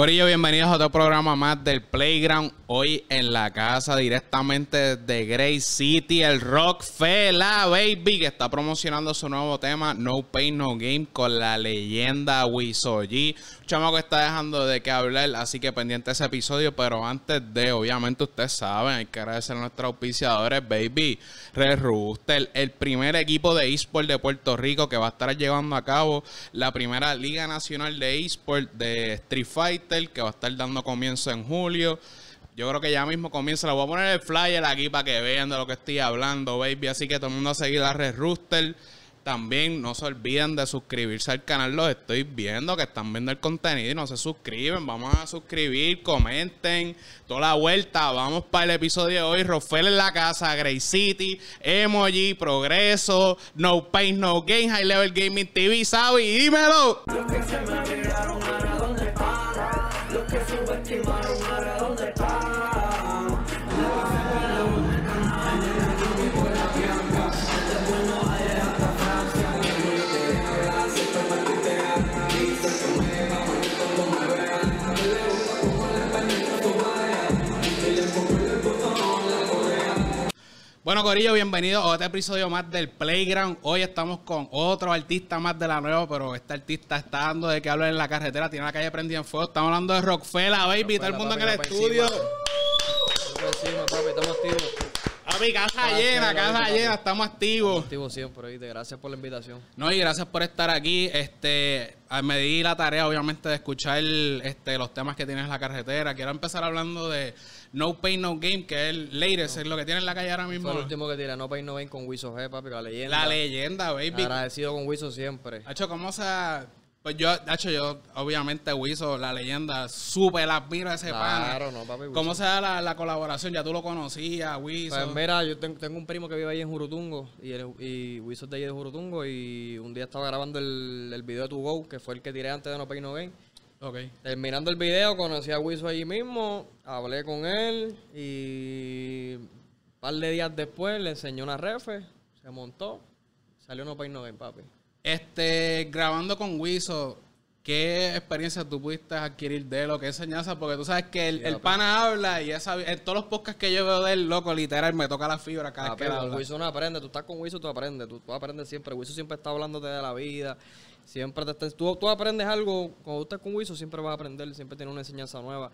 Corillo, bienvenidos a otro programa más del Playground. Hoy en la casa directamente de Grey City, el Rockfella Baby, que está promocionando su nuevo tema No Pain No Game con la leyenda Wisoji. Chamaco está dejando de qué hablar, así que pendiente ese episodio. Pero antes de, obviamente, ustedes saben, hay que agradecer a nuestros auspiciadores, Baby. Red Rooster, el primer equipo de eSport de Puerto Rico que va a estar llevando a cabo la primera Liga Nacional de eSport de Street Fighter, que va a estar dando comienzo en julio. Yo creo que ya mismo comienza. Le voy a poner el flyer aquí para que vean de lo que estoy hablando, baby. Así que todo el mundo a seguir a Red Rooster. También no se olviden de suscribirse al canal. Los estoy viendo que están viendo el contenido y no se suscriben. Vamos a suscribir, comenten, toda la vuelta. Vamos para el episodio de hoy. Rofel en la casa, Grey City, Emoji, Progreso, No Pain, No Gain, High Level Gaming TV. Sabi, dímelo. Que subestimaron ahora dónde Bueno, Corillo, bienvenido a otro episodio más del Playground. Hoy estamos con otro artista más de la nueva, pero este artista está dando de que hablar en la carretera, tiene la calle prendida en fuego. Estamos hablando de Rockfella, baby, todo el mundo en el estudio. Encima, papi, estamos activos. Papi, casa llena, casa papi. llena, estamos activos. Activos siempre, ¿viste? Gracias por la invitación. No, y gracias por estar aquí. Este, me di la tarea, obviamente, de escuchar este, los temas que tienes en la carretera. Quiero empezar hablando de No Pain No Game, que es el latest, es lo que tiene en la calle ahora mismo. Fue el último que tiré, no Pain No Gain con Wiso G, papi, la leyenda. La leyenda, baby. Agradecido con Wiso siempre. Hacho, ¿cómo se...? Pues yo, Hacho, yo, obviamente, Wiso, la leyenda, súper admiro a ese pana. Claro, no, papi. Wiso. ¿Cómo se da la, la colaboración? Ya tú lo conocías, Wiso. Pues mira, yo ten- tengo un primo que vive ahí en Jurutungo y, el, y Wiso es de ahí de Jurutungo y un día estaba grabando el, el video de To Go, que fue el que tiré antes de No Pain No Gain. Terminando el video, conocí a Wiso allí mismo, hablé con él y un par de días después le enseñó una refe, se montó, salió No Pain No Gain, papi. Este, grabando con Wiso, ¿qué experiencia tú pudiste adquirir de lo que enseñanza? Porque tú sabes que el, el pana habla y esa, en todos los podcasts que yo veo de él, loco, literal, me toca la fibra cada Papi, vez que él habla. Wiso no aprende, tú estás con Wiso, tú aprendes, tú, tú aprendes siempre. Wiso siempre está hablándote de la vida, siempre te está- tú, tú aprendes algo, cuando estás con Wiso siempre vas a aprender, siempre tiene una enseñanza nueva.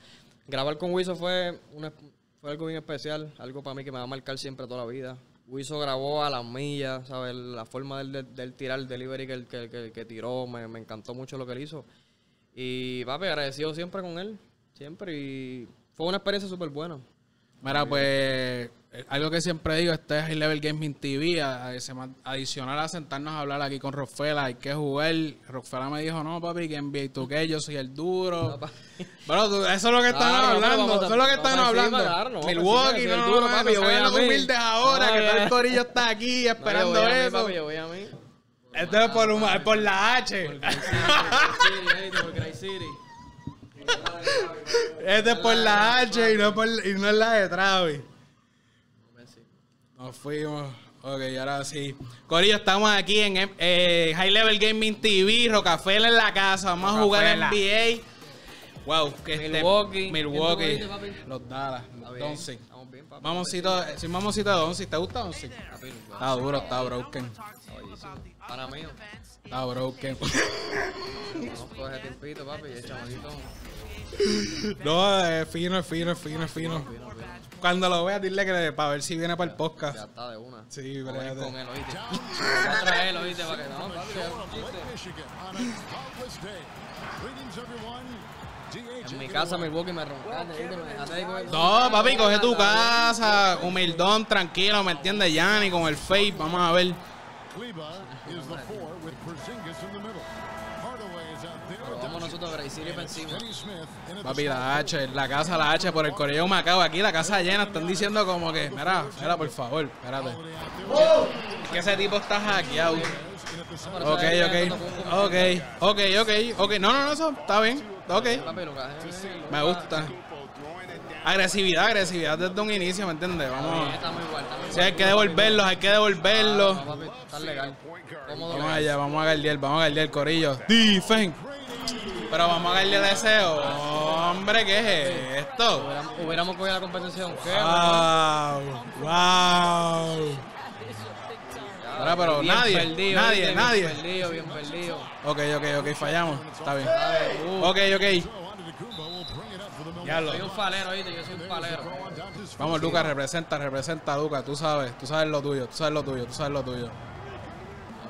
Grabar con Wiso fue, una, fue algo bien especial, algo para mí que me va a marcar siempre toda la vida. Wiso grabó a las millas, ¿sabes? La forma del, del, del tirar, el delivery que, que, que- que tiró, me, me encantó mucho lo que él hizo. Y papi, agradecido siempre con él, siempre, y fue una experiencia súper buena. Mira, pues, eh, algo que siempre digo, este es High Level Gaming TV, adicional a sentarnos a hablar aquí con Rocfela, hay que jugar. Rocfela me dijo, no, papi, que NBA 2K, yo soy el duro. No, tú- eso es lo que están pero hablando, eso es lo que están hablando. no, Milwaukee, no, duro, papi, yo voy a los humildes ahora, que todo el corillo está aquí esperando yo mí, eso. papi, yo voy a mí. Esto es por, por la H. Por Grey City. Este es por la H y no, por, y no es la de Travis. Nos fuimos. Ok, ahora sí. Corillo, estamos aquí en eh, High Level Gaming TV, Rocafela en la casa. Vamos a jugar NBA. Wow, que este- Milwaukee. Milwaukee. Los Dallas, papi. Mamosito, sí, mamosito de Doncic. ¿Te gusta? Papi, Está duro, está broken. Para mí, Está broken. no coge ese tiempito, papi, y el chamaquito. No, es fino, es fino, es fino, es fino. Cuando lo veas, dile que para ver si viene para el Ya podcast. está de una. Sí, Vamos a ir brete. con él, oíste. Vamos a traerlo, oíste, para que no, ya, En mi casa, Milwaukee me roncaste, me dejaste ahí con el- No, papi, coge tu casa, humildón, tranquilo, ¿me entiendes? Yanni, con el face, vamos a ver. Kleba is the four with Porzingis in the middle. Gracie encima. At Papi, la H, la casa, la H por el Correo Macao. Aquí la casa llena, están diciendo como que, mira, mira, por favor, espérate. Es que ese tipo está hackeado. Ok, ok, ok, ok, ok, ok. No, no, no, eso está bien. Ok, me gusta. Agresividad, agresividad desde un inicio, ¿me entiendes? Vamos. Está muy igual, está muy Si hay que devolverlos, hay que devolverlos. No, papi, está legal. Cómodo Vamos allá, vamos a guardiar, vamos a guardiar, corillo. Defen. Pero vamos a guardiar ese hombre, ¿qué es esto? Hubiéramos, cogido la competición. ¿Qué? Wow, wow. Ahora, pero Bien nadie, perdido, nadie, ¿viste? nadie. Bien perdido, bien perdido. Ok, ok, ok, fallamos. Está bien. Uh, Ok, ok. Milwaukee Diablo. Soy un falero, ¿viste? Yo soy un falero. Vamos, Lucas, representa, representa, Lucas. Tú sabes, tú sabes lo tuyo, tú sabes lo tuyo, tú sabes lo tuyo. Ah,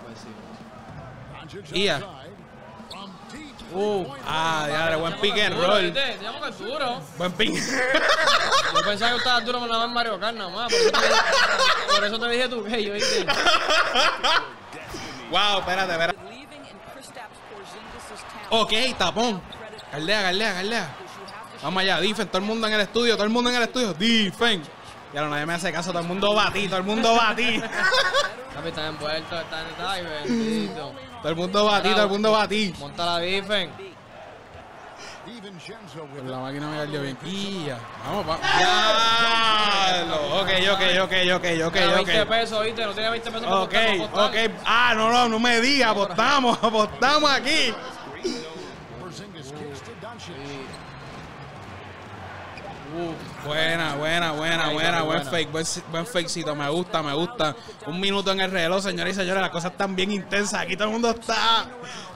pues Ia. Uh, ah, diablo, buen pick and roll. llama que es duro. Buen pick. Yo pensaba que estabas duro con la más Mario Kart nada más. Por eso te dije, por eso te dije tú que yo, ¿viste? wow, espérate, espérate. Ok, tapón. Galdea, galdea, galdea. Vamos allá, Difen, todo el mundo en el estudio, todo el mundo en el estudio. Difen. Ya no, nadie me hace caso, todo el mundo batí, todo el mundo batí. Papi, están envueltos, están en bendito. todo el mundo batí, todo el mundo batí. Monta la difen. With La máquina me cayó bien. Ya. Vamos, vamos. Ya. Ok, ok, ok, ok, ok, Era 20 ok. pesos, ¿viste? No tenía 20 pesos para Ok, ok. Ah, no, no, no me digas, apostamos, apostamos aquí. Doncic. Buena, buena, buena, buena, buen fake, buen, buen fakecito, me gusta, me gusta. Un minuto en el reloj, señores y señores, las cosas están bien intensas, aquí todo el mundo está...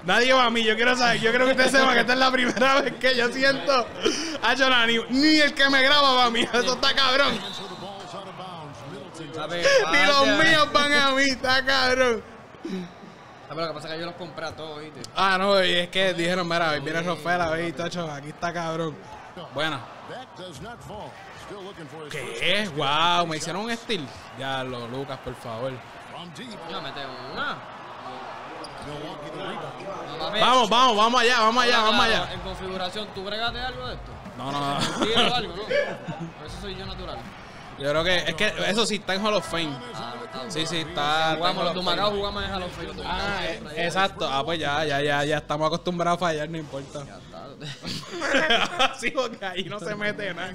Nadie va a mí, yo quiero saber, yo creo que ustedes sepan que esta es la primera vez que yo siento... Hacho, nada, ni, ni el que me graba va a mí, eso está cabrón. Ni los míos van a mí, está cabrón. Ah, pero lo que pasa es que yo los compré a todos, ¿viste? Ah, no, y es que dijeron, mira, viene Rofela, tacho, aquí está cabrón. Buena. ¿Qué? Wow, me hicieron un steal. Ya lo, Lucas, por favor. una. Vamos, vamos, vamos allá, vamos allá, vamos allá. En configuración, ¿tú bregaste algo de esto? No, no, no. ¿Tiro o algo, no? Por eso soy yo natural. Yo creo que es que eso sí está en Hall of Fame. Ah, está Sí, sí, está. Jugamos Hall los of Dumacao, Fame. jugamos en Halo Fame. los Dumacao Ah, eh, exacto. Ah, pues ya, ya, ya, ya estamos acostumbrados a fallar, no importa. Sí, porque ahí no se mete nada.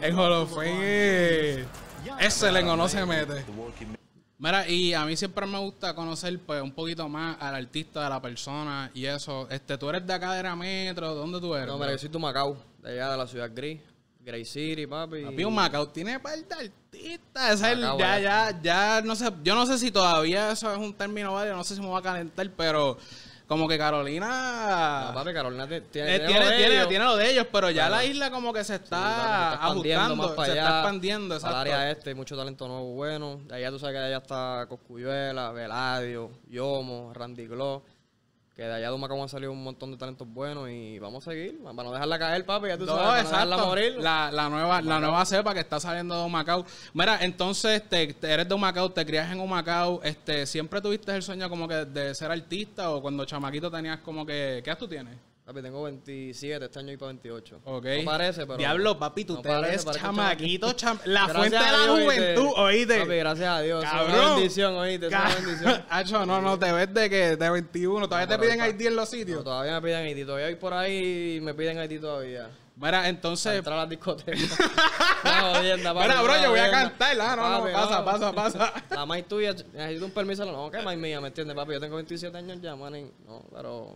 En Hall of Fame. Excelente, no se mete. Mira, y a mí siempre me gusta conocer pues un poquito más al artista, de la persona y eso. Este, tú eres de acá de Metro, ¿dónde tú eres? No, mira, yo soy Dumacao, de allá de la ciudad gris. Grey City, papi. Papi, un Macao tiene par de artistas. Es el- Macao, ya, eh. ya, ya, no sé, yo no sé si todavía eso es un término válido, no sé si me va a calentar, pero como que Carolina No, papi, Carolina te- tiene, eh, tiene, tiene, lo de tiene, ellos. tiene lo de ellos, pero ya Claro. la isla como que se está, Sí, papi, se está ajustando, para se allá, está expandiendo, Para el exacto. área este, hay mucho talento nuevo bueno. Allá tú sabes que allá está Coscuyuela, Veladio, Yomo, Randy Glow. Que de allá de Humacao han salido un montón de talentos buenos y vamos a seguir. Para no dejarla caer, papi, ya tú No, sabes, para no dejarla morir. La, la nueva, la nueva cepa que está saliendo de Humacao. Mira, entonces te, te- eres de Humacao, te crías en Humacao, este, ¿siempre tuviste el sueño como que de ser artista o cuando chamaquito tenías como que, ¿qué edad tú tienes? Papi, tengo 27, este año y para 28. Ok. No parece, pero... Diablo, papi, tú no te parece, un chamaquito, cham- La fuente de la Dios, juventud, oíste. Papi, gracias a Dios. Es Cabrón. una bendición, oíste. Es una bendición. Hacho, no, no, te ves de que de 21, todavía No, te piden ID en los No, sitios. todavía me piden ID. Todavía voy por ahí y me piden ID todavía. Mira, Para entonces, entrar a las discotecas. Una jodienda, papi, mira, bro, yo voy a cantar, ah, no, no, Papi, pasa, no. pasa, pasa. La más tuya, necesito un permiso. No, que más mía, ¿me entiendes, papi? Yo tengo 27 años ya, man. No, pero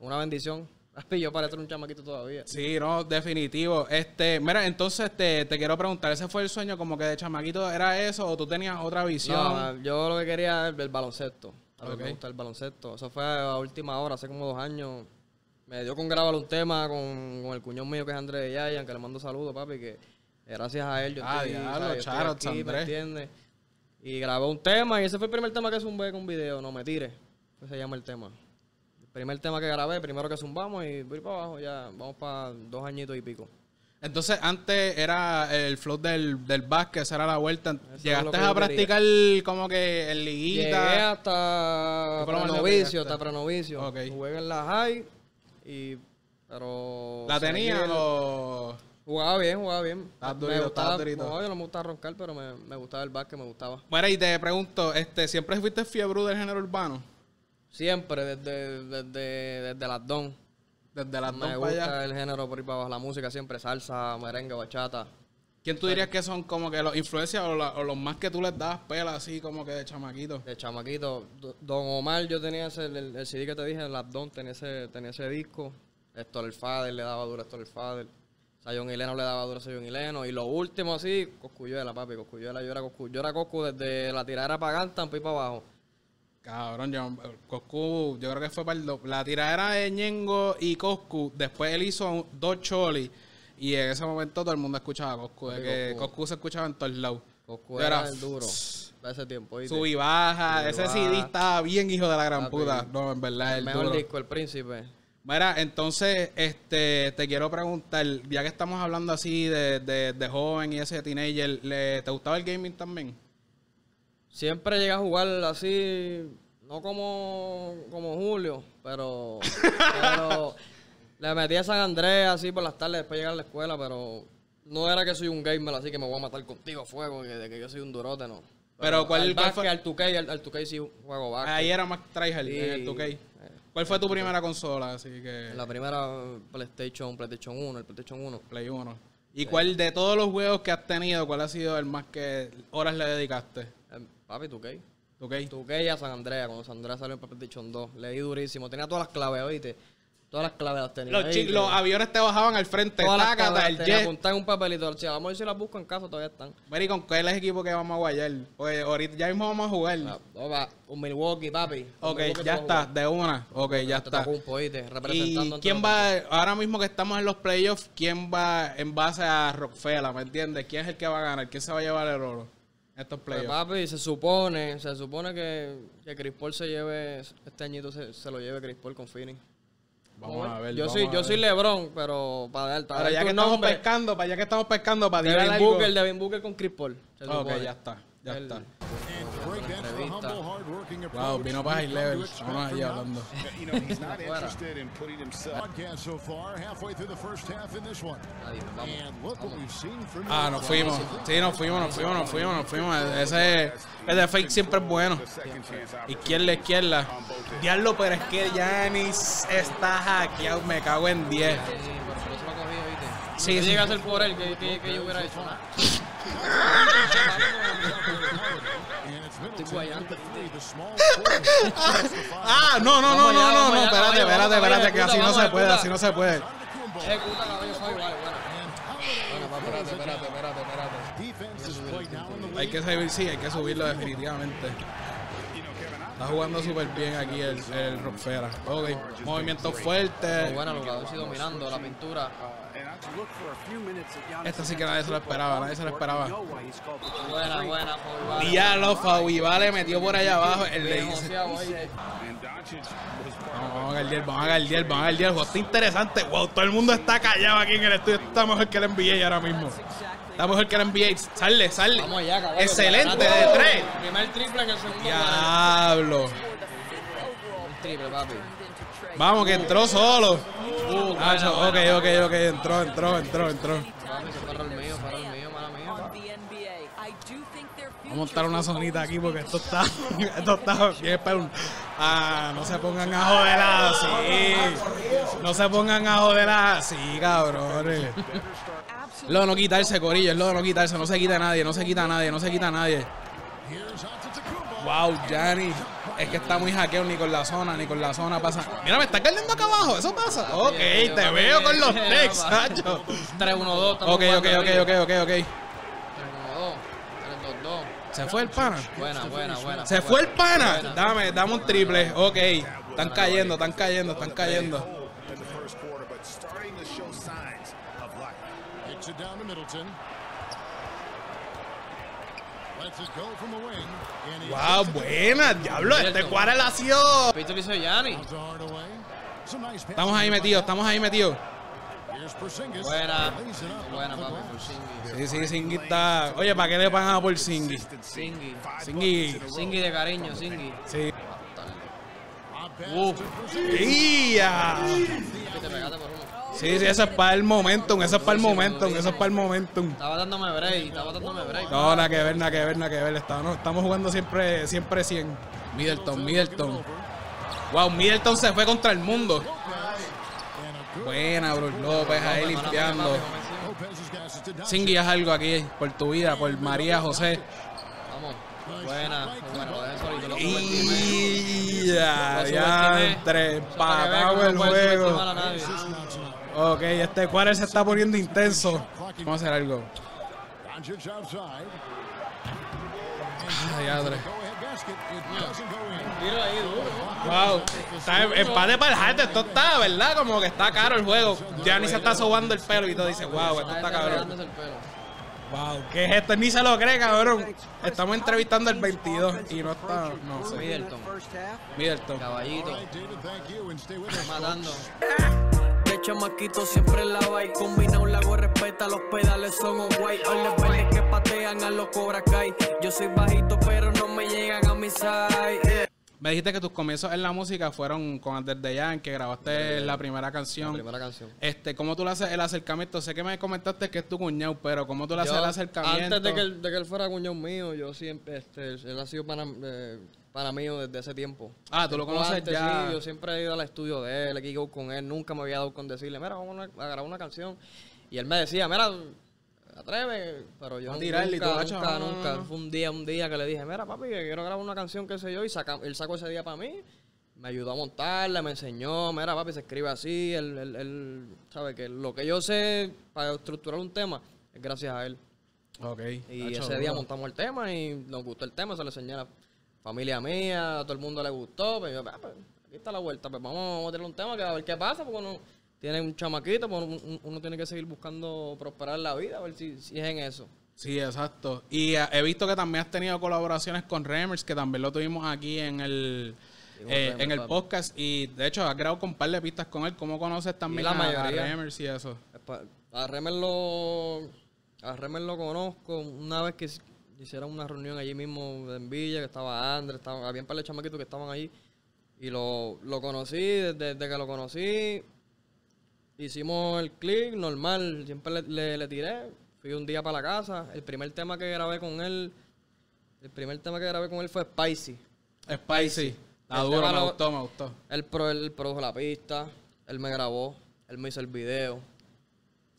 una bendición. Yo parezco un chamaquito todavía. Sí, no, definitivo. Este, mira, entonces te, te quiero preguntar, ¿ese fue el sueño como que de chamaquito era eso o tú tenías otra visión? No, yo lo que quería era el baloncesto. A mí Ok. me gusta el baloncesto. Eso fue a última hora, hace como dos años. Me dio con grabar un tema con, con el cuñón mío que es Andrés Yayan, que le mando saludos, papi, que gracias a él yo Ah, estoy, diablo, aquí, ¿me entiendes? Y grabé un tema y ese fue el primer tema que zumbé con un video, No Me Tires, que se llama el tema. Primer tema que grabé, primero que zumbamos y voy para abajo, ya vamos para dos añitos y pico. Entonces, antes era el flow del, del básquet, esa era la vuelta. ¿Llegaste a practicar como que en Llegué liguita? hasta ¿Qué fue lo más lejos que prenovicio, hasta prenovicio. Ok. Jugué en la high y... Pero... ¿La tenía o...? Jugaba bien, jugaba bien. Me durito, gustaba, estabas durito. no, yo no me gustaba roncar, pero me, me gustaba el básquet, me gustaba. Bueno, y te pregunto, este, ¿siempre fuiste fiebre del género urbano? Siempre, desde, desde, desde las don. Desde las Me para allá. gusta el género por ahí para abajo, la música siempre, salsa, merengue, bachata. ¿Quién tú dirías que son como que los influencias o, la- o los más que tú les das pela así como que de chamaquito? De chamaquito, Do- Don Omar, yo tenía ese, el, el CD que te dije, las don, tenía ese, tenía ese disco. Héctor el Fader le daba duro a Héctor el Fader. Sayón Hileno le daba duro a Sayón Hileno. Y lo último así, Coscuyuela, papi, Coscuyuela, yo era Coscu, yo era Coscu desde la tiradera para Gantan, para abajo. Cabrón, yo, Coscu, yo creo que fue para el do- la tiradera de Ñengo y Coscu. Después él hizo dos cholis y en ese momento todo el mundo escuchaba a Coscu. De Papi, que Coscu. Coscu se escuchaba en todos lados. Coscu era, el duro de ese tiempo. Sub y baja. Sub y Ese baja. CD estaba bien hijo de la gran puta. No, en verdad, El el mejor duro. disco, El Príncipe. Mira, entonces, este, te quiero preguntar, ya que estamos hablando así de, de, de joven y ese teenager, ¿le, ¿te gustaba el gaming también? Siempre llegué a jugar así, no como, como Julio, pero, pero le metí a San Andrés así por las tardes después de llegar a la escuela, pero no era que soy un gamer así que me voy a matar contigo a fuego, que, de que yo soy un durote, no. Pero, ¿cuál- al cuál básquet, fue? al 2K, al, al 2K sí juego básquet. Ahí era más tryhard Sí. en el 2K. ¿Cuál fue tu primera consola? Así que... La primera PlayStation, PlayStation 1, el PlayStation 1. Play 1. ¿Y cuál de todos los juegos que has tenido, cuál ha sido el más que horas le dedicaste? Papi, 2K. ¿Ok? 2K y a San Andreas, cuando San Andreas salió en PlayStation 2. Leí durísimo. Tenía todas las claves, ¿oíste? Todas las claves las tenía. Los, ¿oíste? los aviones te bajaban al frente. Todas las claves el tenía jet. en un papelito. Si vamos a ver si las busco en casa, todavía están. Mary, ¿con cuál es el equipo que vamos a guayar? Oye, ahorita ya mismo vamos a jugar. Ah, no, va, Un Milwaukee, papi. Un ok, Milwaukee ya está, jugar. de una. Ok, ya está. un ¿Y representando quién va, ahora mismo que estamos en los playoffs, quién va en base a Rockefeller, ¿me entiendes? ¿Quién es el que va a ganar? ¿Quién se va a llevar el oro estos playoffs? papi, se supone, se supone que, que Chris Paul se lleve, este añito se, se lo lleve Chris Paul con Phoenix. Vamos a ver. yo soy, yo soy LeBron, pero para dar, para Ahora ya que estamos nombre, pescando, para ya que estamos pescando, para Devin. Booker, Devin Booker con Chris Paul. se Ok, supone. ya está, ya El- está. Entrevista. Wow, vino para high level. Vámonos ahí hablando. You know, he's not Fuera. interested in putting himself. Podcast so far, halfway through the first half in this one. Ahí, vamos. And look what we've seen from Ah, nos fuimos. Sí, nos fuimos, nos fuimos, nos fuimos, nos fuimos. Ese, ese fake siempre es bueno. Izquierda, izquierda. Diablo, pero es que Yanis está hackeado. Me cago en 10. Sí, Si sí. llega a ser por él, que, que, que yo hubiera hecho nada. And it's Middleton guayando. with the three, the small forward. Ah, no, no, no, no, no, no. Espérate, espérate, espérate, que así no se puede, así no se puede. Puta, caballo, Fabi, vale, bueno. Espérate, espérate, espérate, espérate. Hay que subir, sí, hay que subirlo definitivamente. Está jugando súper bien aquí el, el Rockfera. Ok, movimiento Muy fuerte. buena, lugar, sí dominando la pintura. Esta sí que nadie se lo esperaba, nadie se lo esperaba. Buena, buena, Fabi. Diablo, Fabi Vale metió por allá abajo. Él le dice. Vamos, a guardiar, vamos a guardiar, vamos a guardiar. El juego está interesante. Wow, todo el mundo está callado aquí en el estudio. Está mejor que el NBA ahora mismo. Está mejor que el NBA. Sale, sale. Vamos allá, caballo. Excelente, de tres. Primer triple en el segundo. Diablo. Un triple, papi. Vamos, que entró solo. Nacho, ok, ok, ok. Entró, entró, entró, entró. Vamos a montar una zonita aquí porque esto está. Esto está bien para un- Ah, no se pongan a joder así. No se pongan a joder así, cabrones. Lo de no quitarse, Corillo, es lo de no quitarse. No se quita nadie, no se quita nadie, no se quita nadie. Here's Antetokounmpo. Wow, Gianni. Es que está muy hackeo ni con la zona, ni con la zona pasa. Mira, me está cayendo acá abajo, eso pasa. Ok, Bien, te veo con los bien, techs. Nacho. 3-1-2. estamos Ok, ok, ok, ok, ok, ok. 3-1-2. 3-2-2. Se fue el pana. Buena, buena, buena. Se fue el pana. Dame, dame un triple. Ok. Están cayendo, están cayendo, están cayendo. in the first quarter, but starting to show signs of life. Kicks it down to Middleton. Lets it go from the wing. And he Wow, buena. Diablo, este cuadro ha sido. Pito lo hizo Yanni. Estamos ahí metidos, estamos ahí metidos. Buena. Buena, papi, glass. por Singy. Sí, sí, Singy está. Oye, ¿para qué le pagan a por Singy? Singy. Singy. Singy de cariño, Singy. Sí. Porzingis. ¡Ya! Que te pegaste por uno. Sí, sí, eso es para el momentum, eso es para el momentum, eso es para el momentum. Estaba dándome break, estaba dándome break. No, nada que ver, nada que ver, nada que ver. Estamos, estamos jugando siempre, siempre 100. Middleton, Middleton. Wow, Middleton se fue contra el mundo. Buena, Bruce López ahí limpiando. Singy, haz algo aquí por tu vida, por María José. Vamos. Buena, subestimé. Y ya, ya, entre empatado el juego. Ok, este cuadro se está poniendo intenso. Vamos a hacer algo. Ay, adre. Tiro ahí duro. Wow, está empate para el Hart, esto está, ¿verdad? Como que está caro el juego. Ya ni se está sobando el pelo y todo dice, wow, esto está cabrón. Wow, ¿qué es esto? Ni se lo cree, cabrón. Estamos entrevistando el 22 y no está, no sé. Middleton, Middleton. caballito, matando. De chamaquito siempre la va Combina un lago, respeta, los pedales son un guay. Oles verdes que patean a los Cobra Kai. Yo soy bajito, pero no me llegan a mi side. yeah. Me dijiste que tus comienzos en la música fueron con Under the Jan, que grabaste la primera canción. Primera canción. Este, ¿cómo tú le haces el acercamiento? Sé que me comentaste que es tu cuñado, pero ¿cómo tú le haces Yo, el acercamiento? Antes de que, él, de que él fuera cuñado mío, yo siempre, este, él ha sido pana, eh, pana mío desde ese tiempo. Ah, tú lo conoces antes, ya. Sí, yo siempre he ido al estudio de él, he ido con él, nunca me había dado con decirle, mira, vamos a, grabar una canción. Y él me decía, mira, atreve, pero yo A nunca, y nunca, gacho, nunca. Fue un día, un día que le dije, mira, papi, que quiero grabar una canción, qué sé yo, y saca, él sacó ese día para mí. Me ayudó a montarla, me enseñó, mira, papi, se escribe así, él, él, él sabe que lo que yo sé para estructurar un tema es gracias a él. Ok. Y Hacho, ese día montamos el tema y nos gustó el tema, se lo enseñé a familia mía, a todo el mundo le gustó. Pues yo, "Ah, pues, aquí está la vuelta, pues vamos, vamos a tener un tema que a ver qué pasa, porque uno tiene un chamaquito, pues uno, uno- tiene que seguir buscando prosperar la vida, a ver si, si es en eso. Sí, exacto. Y eh, he visto que también has tenido colaboraciones con Remers, que también lo tuvimos aquí en el eh, Remers, en el podcast. Y de hecho, has grabado con un par de pistas con él. ¿Cómo conoces también la a. Remers y eso? A lo, a Remel lo conozco una vez que hicieron una reunión allí mismo en Villa, que estaba Andrés, estaba, había un par de chamaquitos que estaban allí. Y lo, lo conocí, desde, desde que lo conocí, hicimos el click normal, siempre le, le, le tiré. Fui un día para la casa. El primer tema que grabé con él, el primer tema que grabé con él fue Spicy. Spicy. El duro, tema me lo- gustó, me gustó. Él, pro, él produjo la pista, él me grabó, él me hizo el video.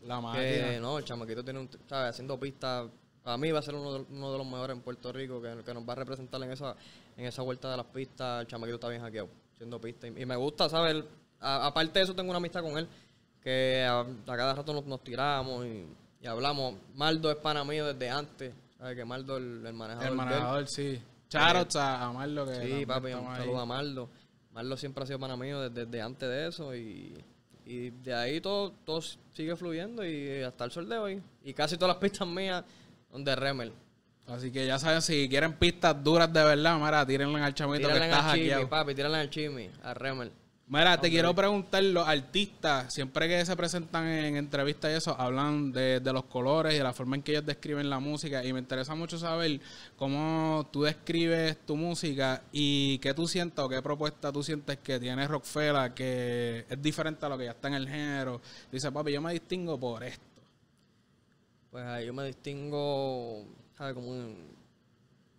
La Que máquina. no, el chamaquito tiene un, ¿sabes? Haciendo pistas, para mí va a ser uno de, uno de los mejores en Puerto Rico, que, que nos va a representar en esa, en esa vuelta de las pistas. El chamaquito está bien hackeado, haciendo pistas. Y, y me gusta, ¿sabes? Aparte de eso, tengo una amistad con él, que a, a cada rato nos, nos tiramos y, y hablamos. Maldo es pana mío desde antes, ¿sabes? Que Maldo, el, el manejador. El de él. manejador, sí. Charots a Amarlo que Sí, papi, un saludo a Marlo. Marlo siempre ha sido pana mío desde, desde antes de eso y, y de ahí todo, todo sigue fluyendo y hasta el sol de hoy. Y casi todas las pistas mías de Remel. Así que ya saben, si quieren pistas duras de verdad, mira, tírenle al chamito que Tírale está al chimi, hackeado. papi, tírale al chimi, a Remel. Mira, te quiero preguntar, los artistas, siempre que se presentan en entrevistas y eso, hablan de, de los colores y de la forma en que ellos describen la música. Y me interesa mucho saber cómo tú describes tu música y qué tú sientes o qué propuesta tú sientes que tiene Rockfella que es diferente a lo que ya está en el género. Dice, papi, yo me distingo por esto. Pues ahí yo me distingo, ¿sabes? Como un-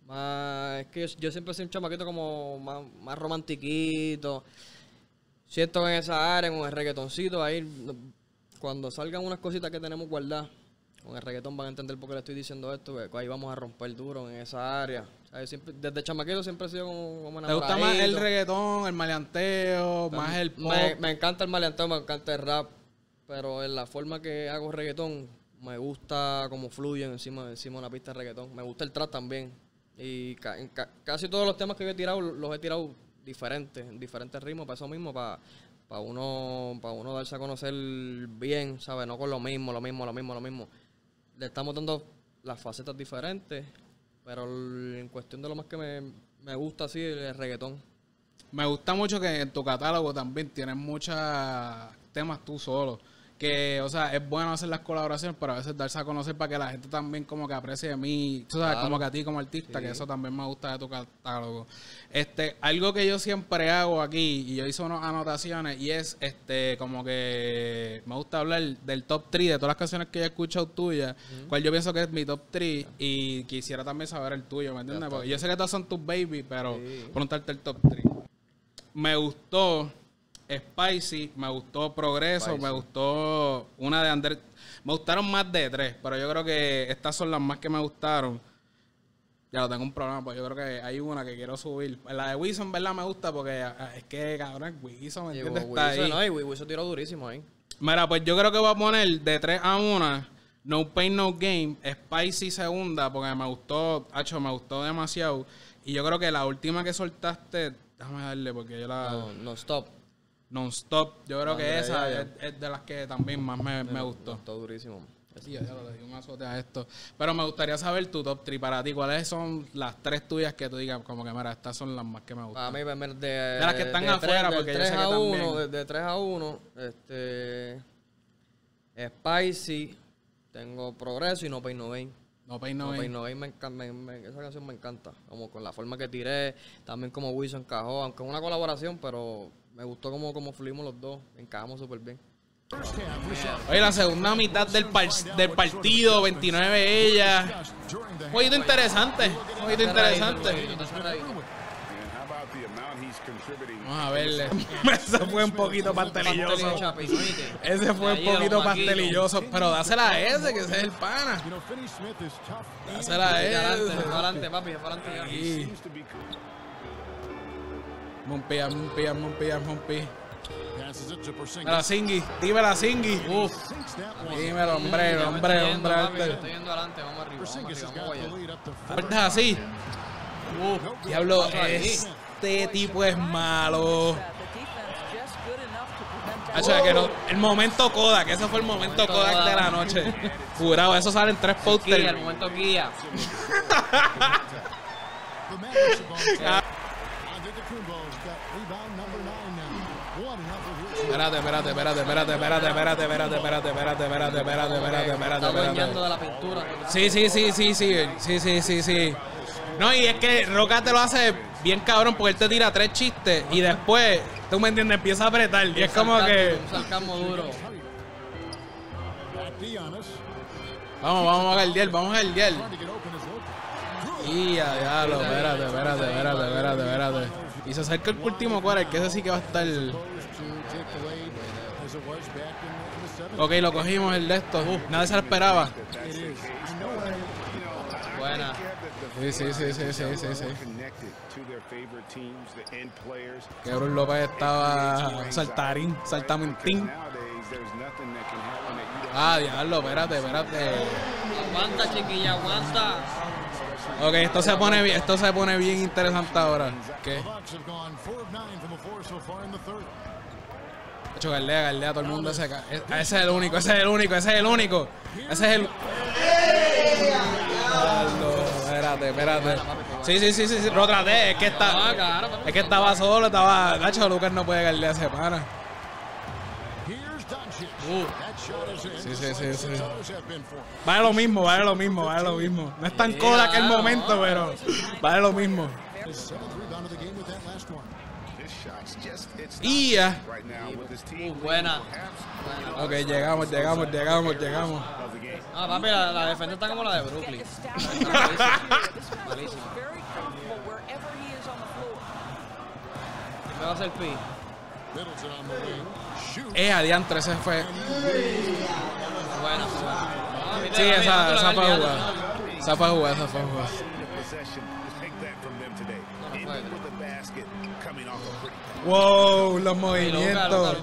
más... Es que yo, yo siempre soy un chamaquito como más, más romantiquito. Siento que en esa área, con el reggaetoncito, ahí cuando salgan unas cositas que tenemos guardadas, con el reggaetón van a entender por qué le estoy diciendo esto, que ahí vamos a romper duro en esa área. Desde chamaquito siempre he sido como, como ¿Te gusta más el reggaetón, el maleanteo, más el pop? Me, me encanta el maleanteo, me encanta el rap, pero en la forma que hago reggaetón, me gusta cómo fluye encima, encima de una pista de reggaetón. Me gusta el trap también. Y ca- ca- casi todos los temas que yo he tirado, los he tirado diferentes, en diferentes ritmos, para eso mismo, para uno, para uno darse a conocer bien, ¿sabes? No con lo mismo, lo mismo, lo mismo, lo mismo. Le estamos dando las facetas diferentes, pero en cuestión de lo más que me, me gusta así, el reggaetón. Me gusta mucho que en tu catálogo también tienes muchos temas tú solo. Que, o sea, es bueno hacer las colaboraciones, pero a veces darse a conocer para que la gente también como que aprecie de mí, sabes, Claro. como que a ti como artista, que eso también me gusta de tu catálogo. Este, algo que yo siempre hago aquí, y yo hice unas anotaciones, y es, este, como que me gusta hablar del top 3 de todas las canciones que yo he escuchado tuyas, cual yo pienso que es mi top 3, y quisiera también saber el tuyo, ¿me entiendes? Porque yo sé que todas son tus baby, pero Sí. preguntarte el top 3. Me gustó Spicy, me gustó Progreso, Spicy. me gustó una de Ander. Me gustaron más de tres, pero yo creo que estas son las más que me gustaron. Ya lo tengo un problema, pues yo creo que hay una que quiero subir. La de Wilson, verdad, me gusta porque ah, es que, cabrón, Wilson, ¿me entiendes? Está Wilson, ahí. no, y Wilson tiró durísimo ahí. Mira, pues yo creo que voy a poner de 3 a 1, No Pain No Game, Spicy segunda, porque me gustó, hacho, me gustó demasiado. Y yo creo que la última que soltaste, déjame darle porque yo la... No, no stop. Non-stop, yo creo que esa ya. es, es de las que también más me, me gustó. Está durísimo. Sí, ya le di un azote a esto. Pero me gustaría saber tu top 3 para ti. ¿Cuáles son las tres tuyas que tú digas, como que, mira, estas son las más que me gustan? Para mí, me- de, de, las que están afuera, porque yo 3 sé que a 1, también- de, de 3 a 1, este, Spicy, tengo Progreso y No Pain No Gain. No Pain No, No Pain. No Gain me encanta, me- me- esa canción me encanta, como con la forma que tiré, también como Wilson encajó, aunque es una colaboración, pero me gustó como, como fluimos los dos, encajamos súper bien. Oye, la segunda mitad del, par- del partido, 29 ella. poquito interesante. Un poquito interesante. Vamos a verle. Ese fue un poquito pastelilloso. Ese fue un poquito pastelilloso. Pero dásela a ese, que ese es el pana. Dásela a Adelante, ese. adelante, papi, adelante Mompea, mompea, mompea, mompea. Dímela, Singhi. Dímela, Singhi. Uf. Dímelo, hombre, hombre, hombre. Estoy yendo adelante, vamos arriba. Así. Uf, diablo, este tipo es malo. que el momento Kodak, ese fue el momento, Kodak, de la noche. Jurado, eso salen tres posters. el momento Kia. Espérate, espérate, espérate, espérate, espérate, espérate, espérate, espérate, espérate, espérate, espérate, espérate, espérate, Está de la pintura. Sí, sí, sí, sí, sí, sí, sí, sí, sí. No, y es que Roca te lo hace bien cabrón porque él te tira tres chistes y después, tú me entiendes, empieza a apretar y es como que... Duro. Vamos, vamos a galdear, vamos a galdear. Y a diablo, espérate, espérate, espérate, espérate, espérate. Y se acerca el último quarter, que ese sí que va a estar... Ok, lo cogimos el de estos. Uh, se lo esperaba. Buena. Sí, sí, sí, sí, sí, sí, sí. Que Bruce López estaba saltarín, saltamentín. Ah, diablo, espérate, espérate. Aguanta, chiquilla, aguanta. Ok, esto se pone bien, esto se pone bien interesante ahora. ¿Qué? Third. Hecho, galdea, galdea, todo el mundo se cae. Ese es el único, ese es el único, ese es el único. Ese es el. Diablo, espérate, espérate. Sí, sí, sí, sí, sí, lo traté, es que Ah, está. papi. Es que estaba solo, estaba. Nacho Lucas no puede galdear a ese pana. Uh. Sí, sí, sí, sí. Vale lo mismo, vale lo mismo, vale lo mismo. No es tan cola que momento, pero vale lo mismo. Y ya. Uh, buena. Ok, llegamos, llegamos, llegamos, llegamos. Ah, papi, la, la defensa está como la de Brooklyn. ¿Qué va a hacer Pi? Eh, adiantre, ese fue. Bueno, sí, esa, esa fue jugada. Esa fue jugada, esa fue jugada. Wow, los movimientos.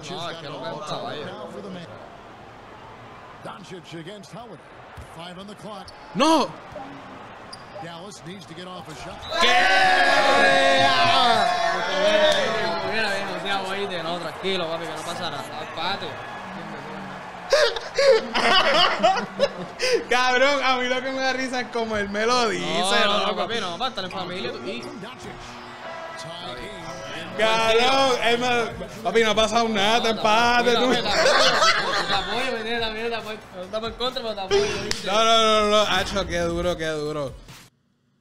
No. Dallas needs to get off a shot. No sea oíste, no, tranquilo, papi, que no pasa nada. Apate. Cabrón, a mí lo que me da risa es como él me lo dice, No, no, no, loco. papi, no, en familia. tú- Y Doncic. Cabrón, él me- papi, no ha pasado nada, te empate. tú. Te apoyo. No estamos en contra, pero te apoyo. ¿viste? No, no, no, no, Hacho, qué duro, qué duro.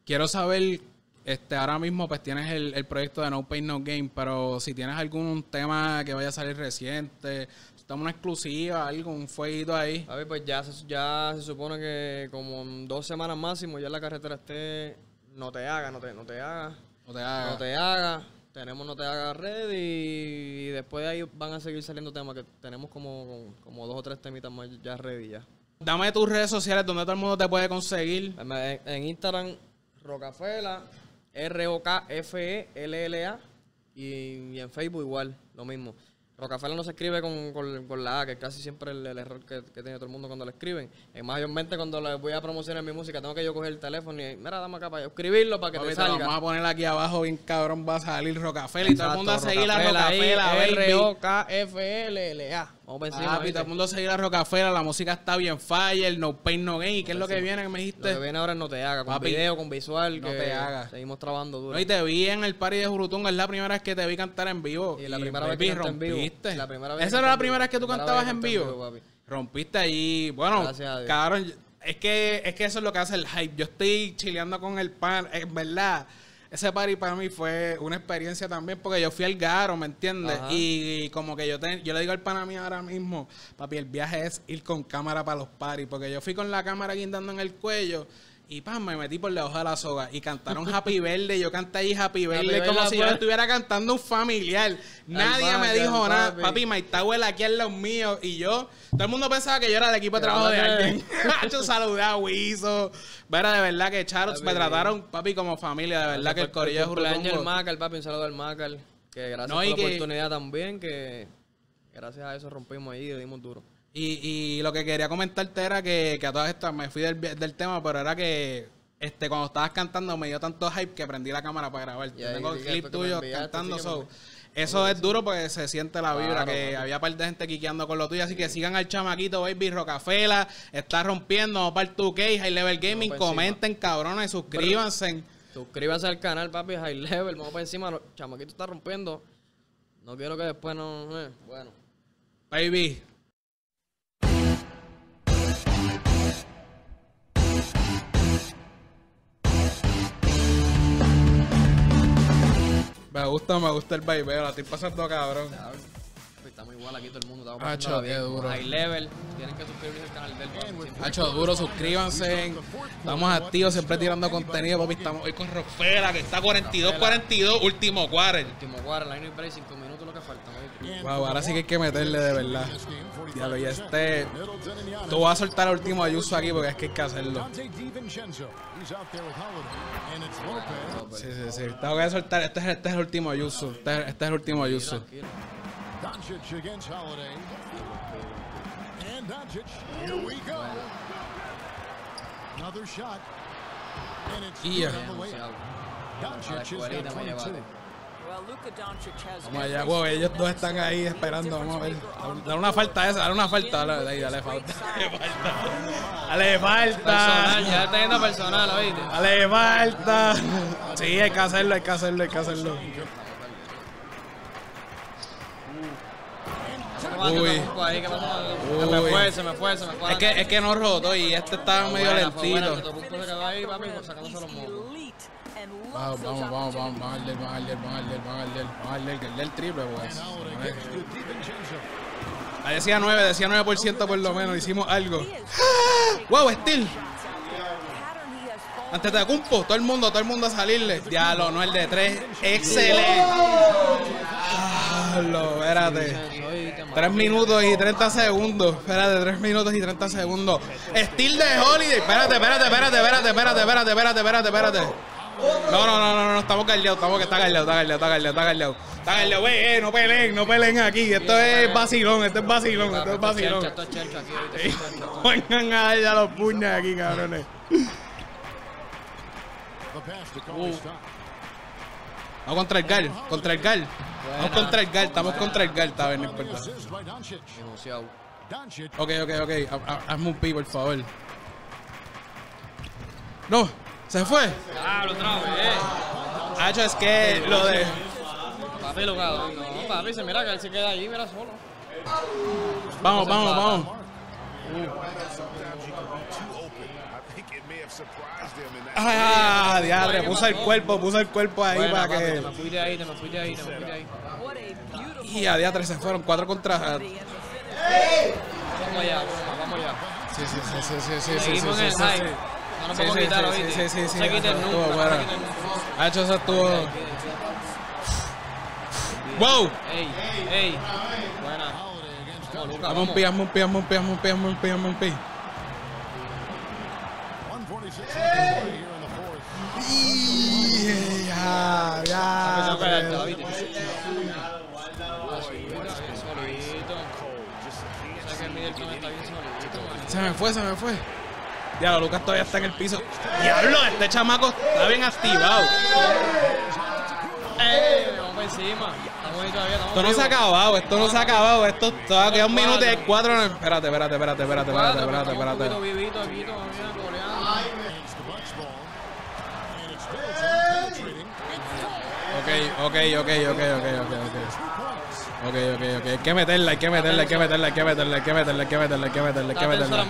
Quiero saber, este, ahora mismo pues tienes el, el proyecto de No Pain No Game, pero si tienes algún tema que vaya a salir reciente, estamos una exclusiva, algo, un fueguito ahí. A ver, pues ya se, ya se supone que como en dos semanas máximo ya la carretera esté. No te haga, no te, no te haga. No te hagas. No te haga. Tenemos No te haga ready y después de ahí van a seguir saliendo temas que tenemos como, como dos o tres temitas más ya ready ya. Dame tus redes sociales donde todo el mundo te puede conseguir. En, en Instagram, Rocafela, R-O-K-F-E-L-L-A y, y en Facebook igual, lo mismo. Rocafela no se escribe con, con- con la A, que es casi siempre el, el error que, que tiene todo el mundo cuando lo escriben. Y mayormente cuando le voy a promocionar mi música, tengo que yo coger el teléfono y, mira, dame acá para yo escribirlo para que Papi, te salga. vamos a poner aquí abajo, bien cabrón, va a salir Rocafela y todo el mundo a seguir a Rocafela. R-O-K-F-E-L-L-A. Vamos. Papi, ¿viste? todo el mundo seguir a Rocafela, la música está bien fire, no pain, no gain. ¿Y qué es lo que viene que me Lo dijiste? que viene ahora es No Te Haga, con Papi, video, con visual. No que Te Haga. Seguimos trabajando duro. No, y te vi en el party de Jurutunga, es la primera vez que te vi cantar en vivo. Y la primera vez que canté en vivo. La primera vez Esa era la primera vez que tú cantabas en vivo. Rompiste ahí. Bueno, a cabrón, es que, es que eso es lo que hace el hype. Yo estoy chileando con el pan. En verdad, ese party para mí fue una experiencia también porque yo fui al Garo, ¿me entiendes? Y, como que yo, te- yo le digo al pana mío ahora mismo, papi, el viaje es ir con cámara para los parties. Porque yo fui con la cámara guindando en el cuello. Y pam, me metí por debajo de la soga y cantaron Happy Verde. Yo canté ahí Happy Verde como si yo estuviera cantando un familiar. Nadie me dijo nada. papi. Papi, Tower aquí al lado mío. Y yo, todo el mundo pensaba que yo era del equipo de trabajo de alguien. Yo saludé a Wiso. Pero de verdad que Charots me trataron, papi, como familia. De verdad que el corillo de cumpleaños Jurutungo. Macal, papi, un saludo al Macal. Que gracias No, por la que- oportunidad también, que gracias a eso rompimos ahí y dimos duro. Y, y lo que quería comentarte era que, que a todas estas me fui del, del tema, pero era que este cuando estabas cantando me dio tanto hype que prendí la cámara para grabar. Yo tengo el clip tuyo enviaste, cantando. so, me- eso es duro porque se siente la vibra, Claro, que papi. había par de gente quiqueando con lo tuyo. Así que sigan al chamaquito, baby, Rocafela. Está rompiendo, para el 2K, High Level Gaming. Pa' encima. Comenten, cabrones, suscríbanse. Suscríbanse al canal, papi, High Level. Vamos para encima, los chamaquitos está rompiendo. No quiero que después no. eh, Bueno. Baby. Gusta, me gusta el baby, la estoy pasando cabrón. Estamos igual aquí todo el mundo. Estamos pasándola qué duro. High Level. Tienen que suscribirse al canal del papi. siempre. Hacho duro, suscríbanse. Estamos activos, siempre tirando contenido, papi. Estamos hoy con Rofera, que está 42-42, último quarter. Último cuadro, line break, 5 minutos lo que falta. Wow, ahora sí que hay que meterle de verdad. Diablo, y este. Tú vas a soltar el último ayuso aquí porque es que hay que hacerlo. Sí, sí, sí. Tengo que soltar. Este es, este es el último ayuso. Este, es- este es el último ayuso. Doncic against Holiday. And Doncic. Here we go. Another shot. And it's Yeah. good on the way Doncic has escuelita got me 22. llevaste. Well, Luka Doncic has Vamos allá, wow, ellos dos están ahí esperando. Vamos a ver. Dale una falta a esa, dale una falta. Dale, dale, dale falta. Dale falta. Personal, ya está yendo personal, ¿oíste? Dale falta. Sí, hay que hacerlo, hay que hacerlo, hay que hacerlo. Uy. Ahí, ¿qué pasó? Se me fue, se me fue, se me fue. Es que, es que no roto y este estaba medio lentito. Vamos, vamos, vamos, vamos, vamos a darle, vamos a darle, vamos a darle, vamos a darle, que el triple, pues. Ahí decía 9, decía 9% por lo menos, hicimos algo. Wow, Steel. Antes de Cumpo, todo el mundo, todo el mundo a salirle. Diablo, no el de 3. Excelente. Diablo, espérate. 3 minutos y 30 segundos. Espérate, 3 minutos y 30 segundos. Steel de Holiday. Espérate, espérate, espérate, espérate, espérate, espérate, espérate, espérate, espérate. No, no, no, no, no, estamos galdeados, estamos que está galdeado, está galdeado, está galdeado, está galdeado. Está galdeado, ve, eh, no peleen, no peleen aquí. Esto es vacilón, esto es vacilón, esto es vacilón. Esto es chelcha. Vengan a dar ya los puños aquí, cabrones. Stock. Vamos contra el Gal, contra el Gal. Vamos contra el Gal, estamos contra el Gal, está bien, no importa. Ok, ok, ok. Ha- ha- Hazme un pi, por favor. No, se fue. Ah, lo otra vez. Hacho, es que lo de. Papi, lugar. No, papi, se mira que él se queda ahí, mira solo. Vamos, vamos, vamos. Ah, diadre, puso el cuerpo, puso el cuerpo ahí para que. Te me fui de ahí, te me fui de ahí, te me fui de ahí. What a beautiful Y a diadre se fueron cuatro contra. Vamos allá, vamos, vamos allá. Sí, sí, sí, sí, sí, sí, Seguimos en el high. No nos podemos quitar, ¿oíste? sí, sí, sí, se buena. quiten nunca. Hacho, eso estuvo. ¡Wow! Ey, ey. Buena. Vamos, un pi, hazme un pi, hazme un pi, hazme un pi, hazme un pi, hazme un pi. Se me fue, se me fue. Diablo, Lucas todavía está en el piso. Diablo, este chamaco está bien activado. Esto no se ha acabado, esto no se ha acabado. Esto todavía queda un minuto y cuatro. Espérate, espérate, espérate, espérate, espérate, espérate, poquito espérate. vivitos aquí todavía, coleando. It's the Bucks ball. And it's Middleton penetrating. Ok, ok, ok, ok, ok, ok, ok. Ok, ok, ok. Hay que meterla, hay que meterla, hay que meterla, hay que meterla, hay que meterla, hay que meterla, hay que meterla, hay que meterla.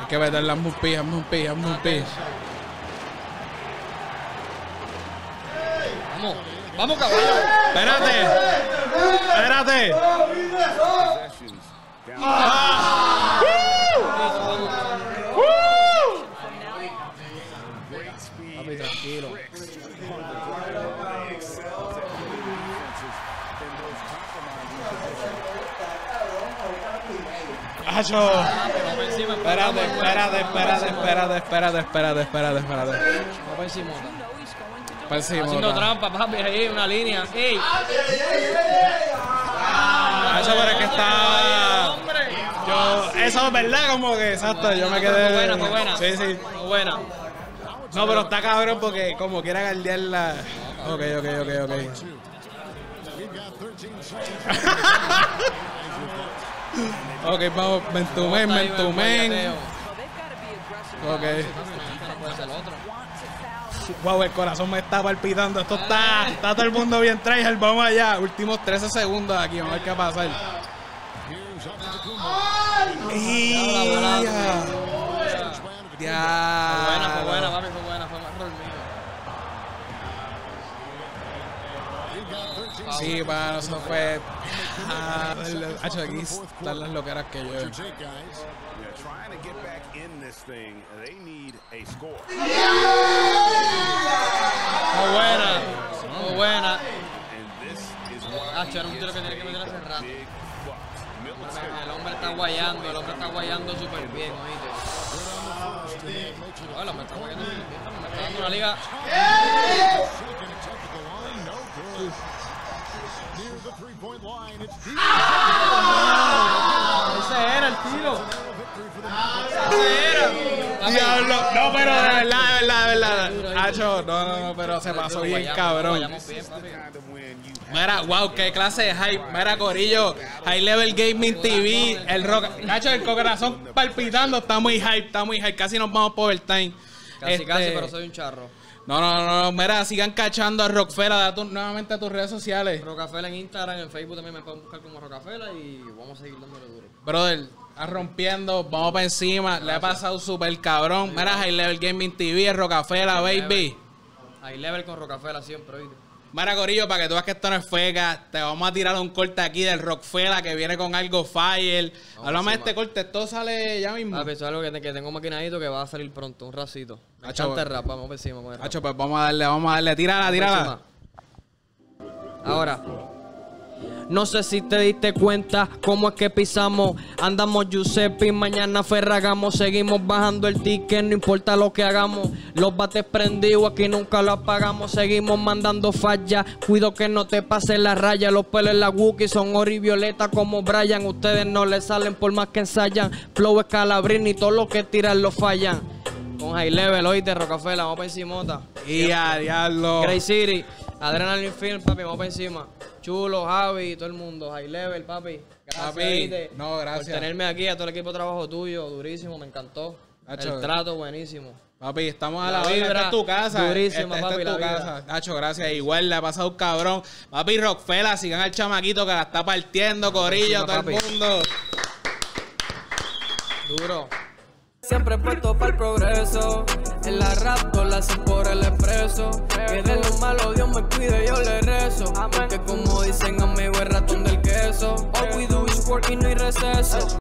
Hay que meterla, hazme un pi, hazme un pi, hazme un pi. Vamos, vamos caballo. Espérate, espérate. possessions Hacho. Espérate, espérate, espérate, espérate, espérate, espérate, espérate, espérate. Encima. Para encima. Haciendo trampa, papi, ahí, una línea. ¡Ey! Hacho, pero es que está. ¡Hombre! Yo, eso es verdad, como que, exacto, yo me quedé. Fue buena, fue buena. Sí, sí. Fue buena. No, pero está cabrón porque como quiera guardiar la. Ok, ok, ok, ok. We've got 13 seconds. Ok, vamos, mentumen, mentumen. boyateo. Well, they've got to be aggressive. Ok. Wow, el corazón me está palpitando. Esto está, está todo el mundo bien tryhard. Vamos allá. Últimos 13 segundos aquí. Vamos a ver qué va a pasar. Antetokounmpo. ¡Ya! Fue buena, fue buena, papi, fue buena. Fue más 13 Sí, para eso fue. Ah, Hacho, aquí están las loqueras que yo. Muy buena. Muy buena. Hacho, era un tiro que tenía que meter hace rato. El hombre está guayando, el hombre está guayando súper bien, oíste. El hombre está guayando bien, me está dando una liga. Deep. Ese era el tiro. Papi, Diablo, no, pero de verdad, de verdad, de verdad. Hacho, no, no, no, pero se pasó bien cabrón. Mira, wow, qué clase de hype. Mira, Corillo, High Level Gaming TV, el rock. Nacho, el corazón palpitando, está muy hype, está muy hype. Casi nos vamos por el time. Casi, Este, casi, pero soy un charro. No, no, no, no, mira, sigan cachando a Rockfera, da tu- nuevamente a tus redes sociales. Rocafela en Instagram, en Facebook también me pueden buscar como Rocafela y vamos a seguir dándole duro. Brother, está rompiendo, vamos para encima, le ha pasado súper cabrón. Mira, High Level Gaming TV, el Rocafela, baby. High level con Rocafela siempre, ¿oíste? Mira, Corillo, para que tú veas que esto no es feca, te vamos a tirar un corte aquí del Rockfela que viene con algo fire. Háblame de este corte, esto sale ya mismo. Eso es algo que, tengo maquinadito que va a salir pronto, un racito. Hacho, rap, vamos encima con el rap. Hacho, pues vamos a darle, vamos a darle, tírala, tírala. Ahora. No sé si te diste cuenta cómo es que pisamos. Andamos Giuseppe y mañana Ferragamo. Seguimos bajando el ticket, no importa lo que hagamos. Los bates prendidos, aquí nunca lo apagamos. Seguimos mandando fallas. Cuido que no te pase la raya. Los pelos en la Wookiee son oro y violeta como Brian. Ustedes no le salen por más que ensayan. Flow es calabrín y todo lo que tiran lo fallan. Con high level, oíste, Rocafela, vamos para encimota. Y a diablo. Grey City, Adrenaline Film, papi, vamos para encima. Chulo, Javi, todo el mundo, high level, papi. Gracias, Papi, no, gracias. Por tenerme aquí, a todo el equipo de trabajo tuyo, durísimo, me encantó. El trato, buenísimo. Papi, estamos a La la vibra. Esta es tu casa. durísima, Esta- esta papi, es tu la casa. vibra. Nacho, gracias. Igual le ha pasado un cabrón. Papi, Rockfella, sigan al chamaquito que la está partiendo, corillo, todo el mundo. Duro. Siempre puesto para el progreso. En la rap la hacen por el expreso. Que de lo malo Dios me cuide, yo le rezo. Porque como dicen amigo, es ratón del queso. All we do is work y no hay receso.